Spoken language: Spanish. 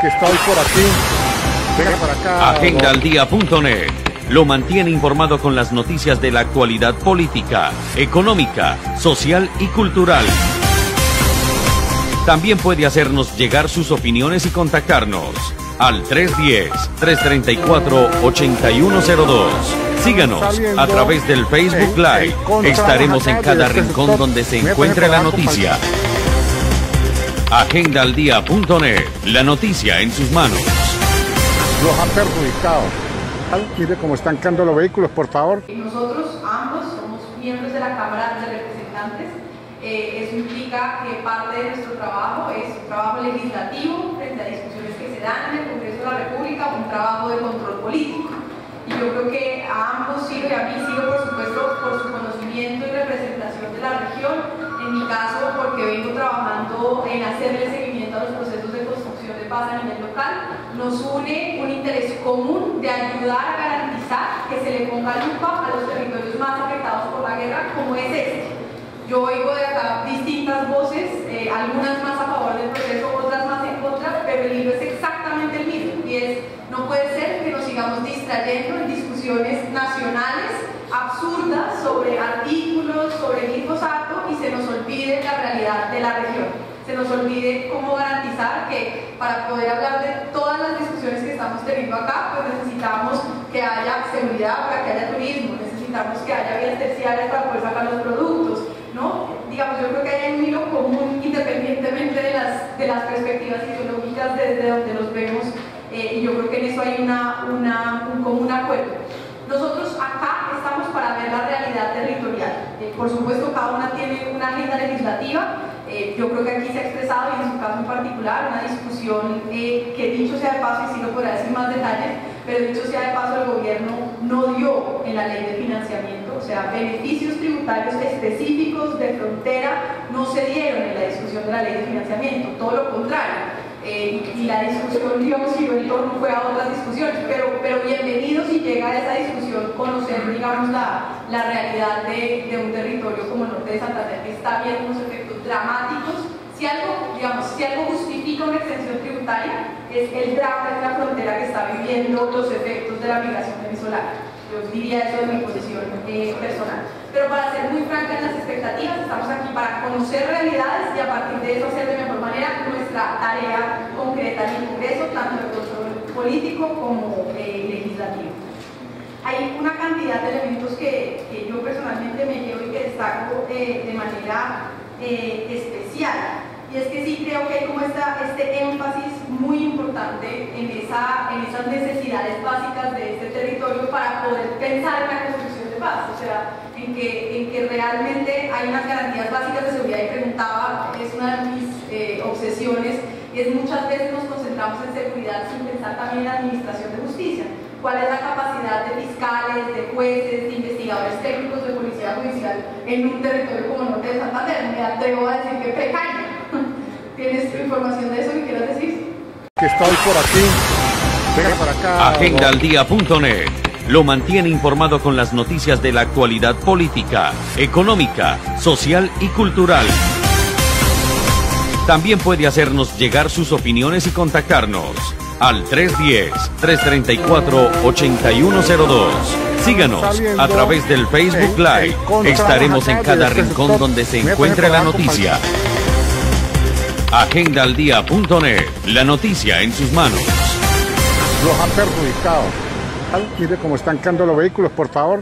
que estoy por aquí. Venga para acá. Agendaldía.net lo mantiene informado con las noticias de la actualidad política, económica, social y cultural. También puede hacernos llegar sus opiniones y contactarnos al 310-334-8102. Síganos a través del Facebook Live. Estaremos en cada rincón donde se encuentre la noticia. Agendaldía.net, la noticia en sus manos. Los han perjudicado. Ay, Mire cómo están quedando los vehículos, por favor. Nosotros ambos somos miembros de la Cámara de Representantes. Eh, eso implica que parte de nuestro trabajo es un trabajo legislativo frente a discusiones que se dan en el Congreso de la República, un trabajo de control político. Y yo creo que a ambos sirve, a mí sirve por supuesto por su conocimiento y representación de la región, en mi caso porque vengo trabajando en hacerle seguimiento a los procesos de construcción de paz a nivel local, nos une un interés común de ayudar a garantizar que se le ponga lupa a los territorios más afectados por la guerra como es este. Yo oigo de acá distintas voces, eh, algunas más a favor del proceso, otras más en contra, pero el libro es exactamente el mismo y es, no puede ser que nos sigamos distrayendo en discusiones nacionales absurdas sobre artículos, sobre glifosato y se nos olvide la realidad de la región. Se nos olvide cómo garantizar que para poder hablar de todas las discusiones que estamos teniendo acá, pues necesitamos que haya seguridad para que haya turismo, necesitamos que haya vías terciarias para poder sacar los productos, ¿no? Digamos, yo creo que hay un hilo común independientemente de las, de las perspectivas ideológicas desde donde nos vemos eh, y yo creo que en eso hay una, una, un común acuerdo. Nosotros acá estamos para ver la realidad territorial. Eh, por supuesto, cada una tiene una agenda legislativa. Eh, yo creo que aquí se ha expresado, y en su caso en particular, una discusión eh, que dicho sea de paso, y si no podrá decir más detalles, pero dicho sea de paso, el gobierno no dio en la ley de financiamiento, o sea, beneficios tributarios específicos de frontera no se dieron en la discusión de la ley de financiamiento, todo lo contrario. Eh, y la discusión, digamos, giró en torno fue a otras discusiones, pero, pero bienvenido esa discusión conocer, digamos, la, la realidad de, un territorio como el norte de Santander que está viendo unos efectos dramáticos. Si algo, digamos, si algo justifica una extensión tributaria, es el drama de la frontera que está viviendo los efectos de la migración venezolana. Yo diría eso de mi posición eh, personal. Pero para ser muy franca en las expectativas, estamos aquí para conocer realidades y a partir de eso hacer de mejor manera nuestra tarea concreta en el Congreso, tanto de control político como eh, legislativo. Hay una cantidad de elementos que, que, yo personalmente me llevo y que destaco eh, de manera especial. Y es que sí creo que hay como esta, este énfasis muy importante en, esa, en esas necesidades básicas de este territorio para poder pensar en la construcción de paz. O sea, en que, en que realmente hay unas garantías básicas de seguridad y preguntaba, es una de mis eh, obsesiones, es muchas veces nos concentramos en seguridad sin pensar también en la administración de justicia. ¿Cuál es la capacidad de fiscales, de jueces, de investigadores técnicos, de policía judicial en un territorio como el norte de Santander? Me atrevo a decir que precaria. ¿Tienes información de eso que quieras decir? Que estoy por aquí. Venga para acá. Agendaldía.net lo mantiene informado con las noticias de la actualidad política, económica, social y cultural. También puede hacernos llegar sus opiniones y contactarnos al 310-334-8102. Síganos a través del Facebook Live. Estaremos en cada rincón donde se encuentre la noticia. Agendaldía.net, la noticia en sus manos. Los han perjudicado. Mire cómo están quedando los vehículos, por favor.